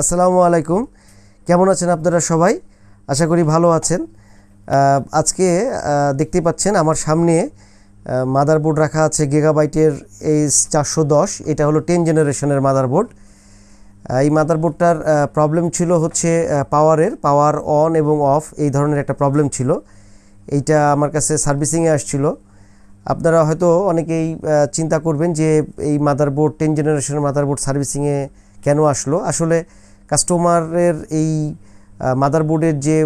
আসসালামু আলাইকুম। কেমন আছেন আপনারা সবাই? আশা করি ভালো আছেন। আজকে দেখতে পাচ্ছেন আমার সামনে মাদারবোর্ড রাখা আছে গেগাবাইটের এইচ চারশো দশ। এটা হলো টেন জেনারেশনের মাদারবোর্ড এই মাদারবোর্ডটার প্রবলেম ছিল হচ্ছে পাওয়ারের পাওয়ার অন এবং অফ এই ধরনের একটা প্রবলেম ছিল। এইটা আমার কাছে সার্ভিসিংয়ে আসছিল। আপনারা হয়তো অনেকেই চিন্তা করবেন যে এই মাদারবোর্ড টেন জেনারেশনের মাদারবোর্ড সার্ভিসিংয়ে কেন আসলো? আসলে কাস্টমারের এই মাদারবোর্ডের যে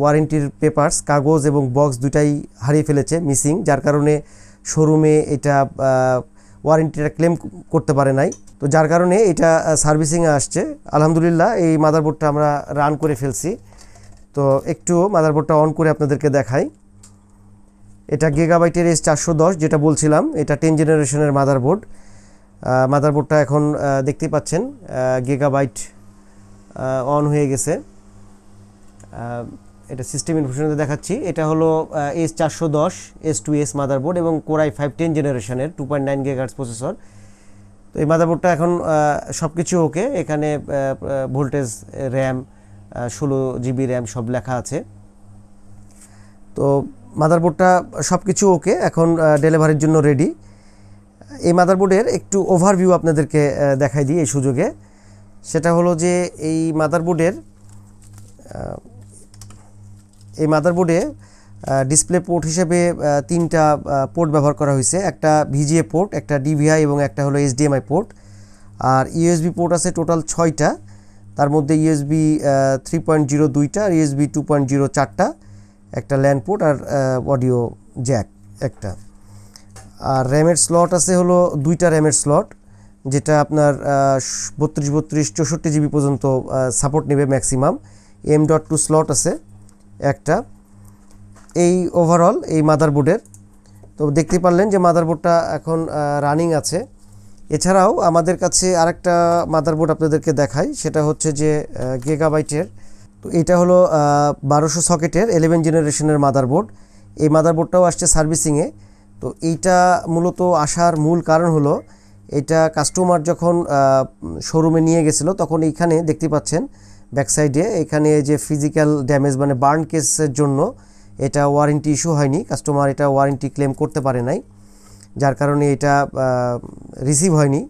ওয়ারেন্টির পেপারস কাগজ এবং বক্স দুটাই হারিয়ে ফেলেছে মিসিং যার কারণে শোরুমে এটা ওয়ারেন্টিটা ক্লেম করতে পারে নাই। তো যার কারণে এটা সার্ভিসিংয়ে আসছে। আলহামদুলিল্লাহ, এই মাদারবোর্ডটা আমরা রান করে ফেলছি। তো একটু মাদারবোর্ডটা অন করে আপনাদেরকে দেখাই। এটা গিগাবাইটের এস চারশো দশ, যেটা বলছিলাম, এটা টেন জেনারেশনের মাদারবোর্ড মাদারবোর্ডটা এখন দেখতেই পাচ্ছেন গিগাবাইট অন হয়ে গেছে। এটা সিস্টেম ইনফরমেশনে দেখাচ্ছি। এটা হলো এস চারশো দশ এস টু এস মাদারবোর্ড এবং কোরাই ফাইভ টেন জেনারেশনের two point nine gigahertz processor তো এই মাদারবোর্ডটা এখন সব কিছু ওকে এখানে ভোল্টেজ র্যাম ষোলো জিবি র্যাম সব লেখা আছে। তো মাদারবোর্ডটা সব কিছু ওকে এখন ডেলিভারির জন্য রেডি এই মাদারবোর্ডের একটু ওভারভিউ আপনাদেরকে দেখাই দিই এই সুযোগে। সেটা হলো যে এই মাদারবোর্ডের এই মাদারবোর্ডে ডিসপ্লে পোর্ট হিসেবে তিনটা পোর্ট ব্যবহার করা হয়েছে। একটা ভিজিএ পোর্ট একটা ডিভিআই এবং একটা হলো এইচডিএমআই পোর্ট আর ইউএসবি পোর্ট আছে টোটাল ছয়টা। তার মধ্যে ইউএসবি থ্রি পয়েন্ট জিরো দুইটা আর ইউএসবি টু পয়েন্ট জিরো চারটা একটা ল্যান্ড পোর্ট আর অডিও জ্যাক একটা। আর র্যামের স্লট আছে হলো দুইটা র্যামের স্লট যেটা আপনার বত্রিশ বত্রিশ চৌষট্টি জিবি পর্যন্ত সাপোর্ট নেবে maximum M dot two slot আছে একটা। এই ওভারঅল এই মাদারবোর্ডের তো দেখতে পারলেন যে মাদারবোর্ডটা এখন রানিং আছে। এছাড়াও আমাদের কাছে আরেকটা মাদারবোর্ড আপনাদেরকে দেখাই, সেটা হচ্ছে যে গেগাবাইটের তো এটা হলো বারোশো সকেটের এলেভেন জেনারেশনের মাদারবোর্ড এই মাদারবোর্ডটাও আসছে সার্ভিসিংয়ে তো এইটা মূলত আসার মূল কারণ হলো এটা কাস্টমার যখন শোরুমে নিয়ে গেছিল, তখন এইখানে দেখতে পাচ্ছেন ব্যাক সাইডে এখানে যে ফিজিক্যাল ড্যামেজ মানে বার্ন কেসের জন্য এটা ওয়ারেন্টি ইস্যু হয়নি। কাস্টমার এটা ওয়ারেন্টি ক্লেম করতে পারে নাই, যার কারণে এটা রিসিভ হয়নি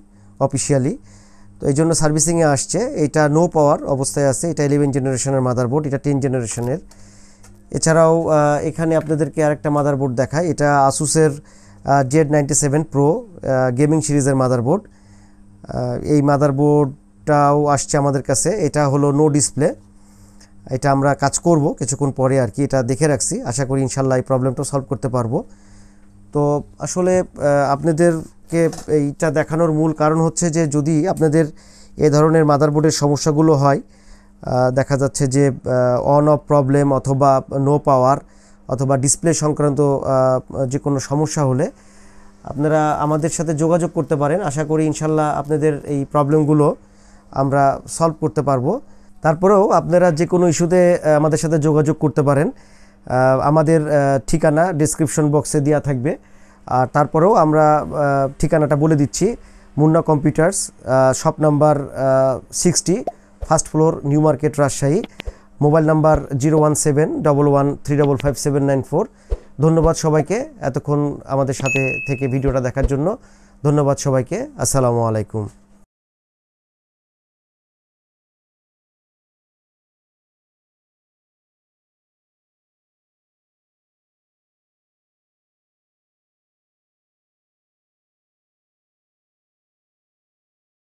অফিসিয়ালি তো এই জন্য সার্ভিসিংয়ে আসছে। এটা নো পাওয়ার অবস্থায় আছে, এটা ইলেভেন জেনারেশনের মাদারবোর্ড এটা টেন জেনারেশনের এছাড়াও এখানে আপনাদেরকে আরেকটা মাদারবোর্ড দেখায়, এটা আসুসের Z ninety seven pro gaming সিরিজের মাদারবোর্ড এই মাদারবোর্ডটাও আসছে আমাদের কাছে। এটা হলো নো ডিসপ্লে এটা আমরা কাজ করব কিছুক্ষণ পরে আর কি। এটা দেখে রাখছি। আশা করি ইনশাল্লাহ এই প্রবলেমটা সলভ করতে পারব। তো আসলে আপনাদেরকে এইটা দেখানোর মূল কারণ হচ্ছে যে যদি আপনাদের এ ধরনের মাদারবোর্ডের সমস্যাগুলো হয় দেখা যাচ্ছে যে অন অফ প্রবলেম অথবা নো পাওয়ার অথবা ডিসপ্লে সংক্রান্ত যে কোনো সমস্যা হলে আপনারা আমাদের সাথে যোগাযোগ করতে পারেন। আশা করি ইনশাল্লাহ আপনাদের এই প্রবলেমগুলো আমরা সলভ করতে পারব। তারপরেও আপনারা যে কোনো ইস্যুতে আমাদের সাথে যোগাযোগ করতে পারেন। আমাদের ঠিকানা ডিসক্রিপশন বক্সে দেওয়া থাকবে। আর তারপরেও আমরা ঠিকানাটা বলে দিচ্ছি। Munna computers shop number sixty first floor new market Rajshahi mobile number zero one seven double one three double five seven nine four. ধন্যবাদ সবাইকে এতক্ষণ আমাদের সাথে থেকে ভিডিওটা দেখার জন্য। ধন্যবাদ সবাইকে। আসসালামু আলাইকুম।